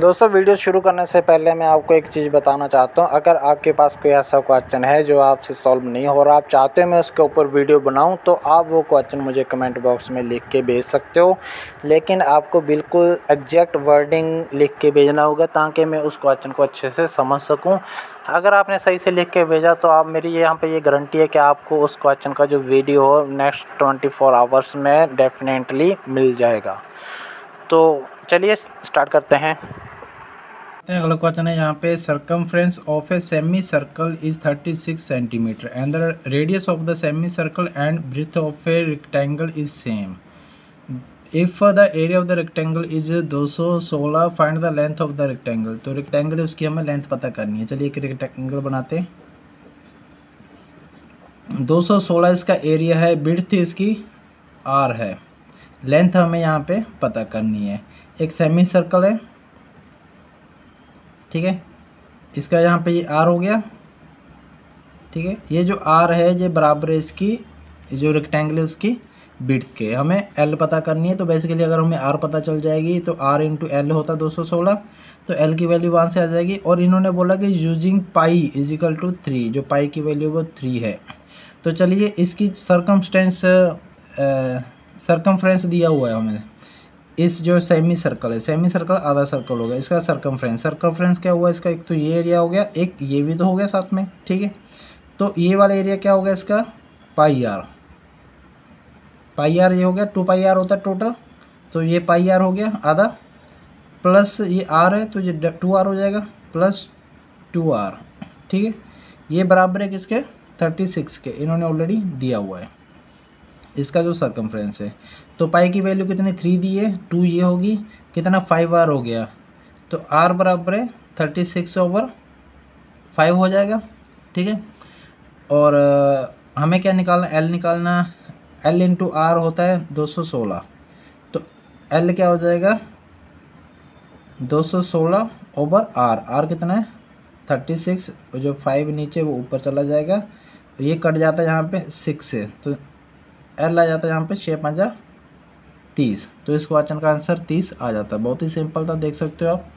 दोस्तों, वीडियो शुरू करने से पहले मैं आपको एक चीज़ बताना चाहता हूँ। अगर आपके पास कोई ऐसा क्वेश्चन है जो आपसे सॉल्व नहीं हो रहा, आप चाहते हो मैं उसके ऊपर वीडियो बनाऊँ तो आप वो क्वेश्चन मुझे कमेंट बॉक्स में लिख के भेज सकते हो। लेकिन आपको बिल्कुल एग्जैक्ट वर्डिंग लिख के भेजना होगा ताकि मैं उस क्वेश्चन को अच्छे से समझ सकूँ। अगर आपने सही से लिख के भेजा तो आप मेरी यहाँ पर ये गारंटी है कि आपको उस क्वेश्चन का जो वीडियो हो नेक्स्ट ट्वेंटी फोर आवर्स में डेफिनेटली मिल जाएगा। तो चलिए स्टार्ट करते हैं। अगला क्वेश्चन है, यहाँ पे circumference of a semicircle is 36 centimetre and the radius of the semicircle and breadth of a rectangle is same if the area of the rectangle is 216 find the length of the rectangle तो rectangle उसकी हमें length पता करनी है। चलिए एक rectangle बनाते हैं। 216 इसका एरिया है ब्रिथ इसकी आर है। लेंथ हमें यहाँ पे पता करनी है। एक सेमी सर्कल है। ठीक है? इसका यहाँ पे ये आर हो गया। ठीक है? ये जो आर है, ये बराबर है इसकी, जो रेक्टेंगल है उसकी बिट के। हमें एल पता करनी है तो बेसिकली अगर हमें आर पता चल जाएगी तो आर इंटू एल होता दो सौ सोलह तो एल की वैल्यू वहाँ से आ जाएगी। और इन्होंने बोला कि using pi is equal to three जो पाई की वैल्यू वो थ्री है। तो चलिए, इसकी सरकमस्टेंस सरकमफ्रेंस दिया हुआ है हमें। इस जो सेमी सर्कल है सेमी सर्कल आधा सर्कल हो गया, इसका सरकमफ्रेंस सरकमफ्रेंस क्या हुआ इसका? एक तो ये एरिया हो गया, एक ये भी तो हो गया साथ में, ठीक है? तो ये वाला एरिया क्या हो गया इसका? पाई आर पाई आर ये हो गया टू पाई आर होता है टोटल तो ये पाई आर हो गया आधा प्लस ये आर है तो ये टू आर हो जाएगा प्लस टू आर ठीक है? ये बराबर है किसके? थर्टी सिक्स के, इन्होंने ऑलरेडी दिया हुआ है। इसका जो सरकमफ्रेंस है। तो पाई की वैल्यू कितनी? थ्री दी है टू ये होगी, कितना? फाइव आर हो गया। तो आर बराबर है थर्टी सिक्स ओवर फाइव हो जाएगा, ठीक है? और हमें क्या निकालना एल निकालना एल इंटू आर होता है दो सौ सोलह। तो एल क्या हो जाएगा? दो सौ सोलह ओवर आर आर कितना है? थर्टी सिक्स जो फाइव नीचे, वो ऊपर चला जाएगा। ये कट जाता है यहाँ पे सिक्स से। तो एल आ जाता है यहाँ पे छः पंजा तीस। तो इस क्वेश्चन का आंसर तीस आ जाता है। बहुत ही सिंपल था, देख सकते हो आप।